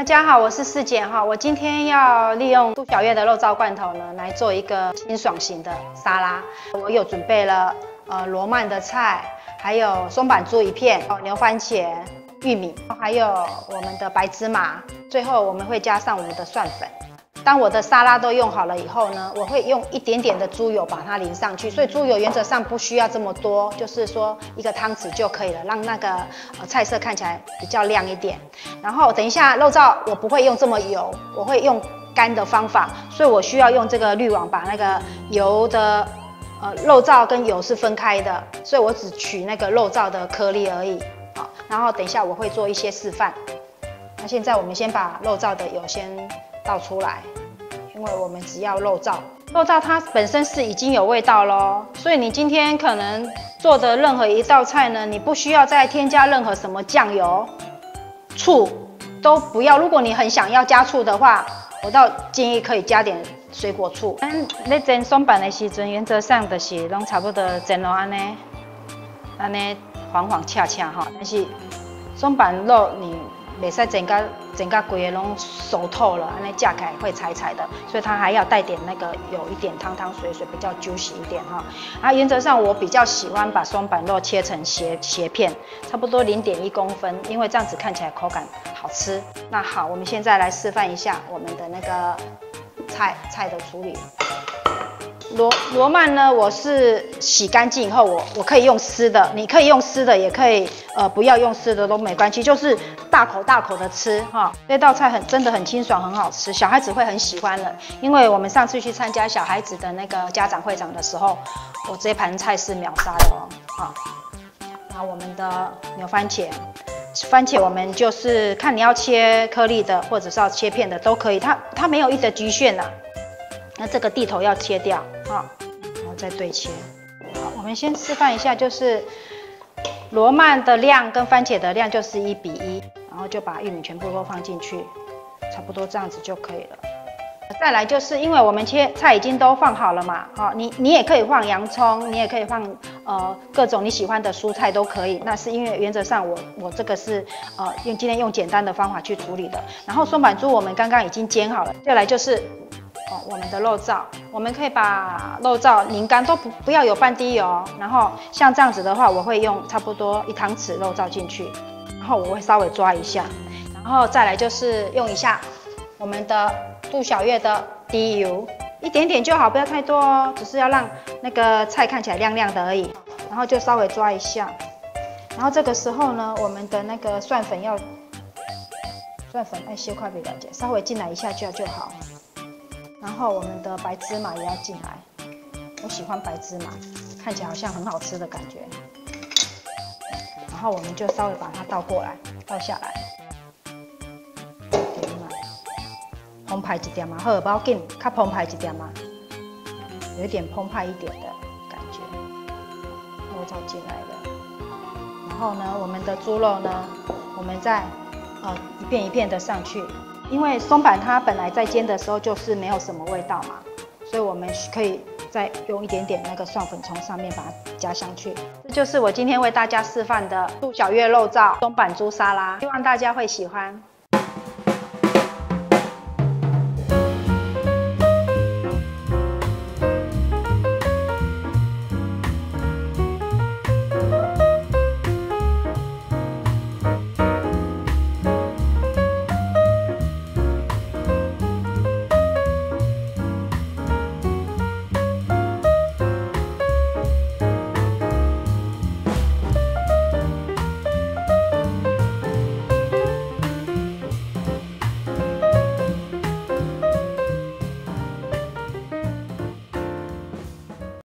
大家好，我是四姐哈，我今天要利用杜小月的肉燥罐头呢，来做一个清爽型的沙拉。我有准备了呃罗曼的菜，还有松板猪一片，哦牛番茄、玉米，还有我们的白芝麻，最后我们会加上我们的蒜粉。当我的沙拉都用好了以后呢，我会用一点点的猪油把它淋上去，所以猪油原则上不需要这么多，就是说一个汤匙就可以了，让那个呃菜色看起来比较亮一点。然后等一下肉燥我不会用这么油，我会用干的方法，所以我需要用这个滤网把那个油的呃肉燥跟油是分开的，所以我只取那个肉燥的颗粒而已。好，然后等一下我会做一些示范。那现在我们先把肉燥的油先。倒出来，因为我们只要肉燥，肉燥它本身是已经有味道喽，所以你今天可能做的任何一道菜呢，你不需要再添加任何什么酱油、醋都不要。如果你很想要加醋的话，我倒建议可以加点水果醋。嗯，你蒸松板的时阵，原则上的是拢差不多蒸到安尼，安尼黄黄恰恰哈，但是松板肉你。袂使整个整个规个拢熟透了，安尼架起来会柴柴的，所以它还要带点那个有一点汤汤水水，比较 juicy 一点哈。啊，原则上我比较喜欢把松板肉切成斜斜片，差不多零点一公分，因为这样子看起来口感好吃。那好，我们现在来示范一下我们的那个菜菜的处理。罗罗曼呢？我是洗干净以后，我我可以用湿的，你可以用湿的，也可以呃不要用湿的都没关系，就是大口大口的吃哈。这道菜很真的很清爽，很好吃，小孩子会很喜欢的。因为我们上次去参加小孩子的那个家长会长的时候，我这盘菜是秒杀的哦。好，那我们的牛番茄，番茄我们就是看你要切颗粒的，或者是要切片的都可以，它它没有一的局限呐。那这个地头要切掉，好，然后再对切。好，我们先示范一下，就是罗曼的量跟番茄的量就是一比一，然后就把玉米全部都放进去，差不多这样子就可以了。再来就是因为我们切菜已经都放好了嘛，好，你你也可以放洋葱，你也可以放呃各种你喜欢的蔬菜都可以。那是因为原则上我我这个是呃用今天用简单的方法去处理的。然后松板猪我们刚刚已经煎好了，再来就是。哦，我们的肉燥，我们可以把肉燥拧干，都不不要有半滴油。然后像这样子的话，我会用差不多一汤匙肉燥进去，然后我会稍微抓一下，然后再来就是用一下我们的杜小月的滴油，一点点就好，不要太多哦，只是要让那个菜看起来亮亮的而已。然后就稍微抓一下，然后这个时候呢，我们的那个蒜粉要蒜粉哎，切块比较紧，稍微进来一下就就好。然后我们的白芝麻也要进来，我喜欢白芝麻，看起来好像很好吃的感觉。然后我们就稍微把它倒过来，倒下来，点嘛，澎湃一点嘛，好，不要紧，较澎湃一点嘛，有一点澎湃一点的感觉，肉燥进来了。然后呢，我们的猪肉呢，我们再呃一片一片的上去。因为松板它本来在煎的时候就是没有什么味道嘛，所以我们可以再用一点点那个蒜粉从上面把它加上去。这就是我今天为大家示范的杜小月肉燥松板猪沙拉，希望大家会喜欢。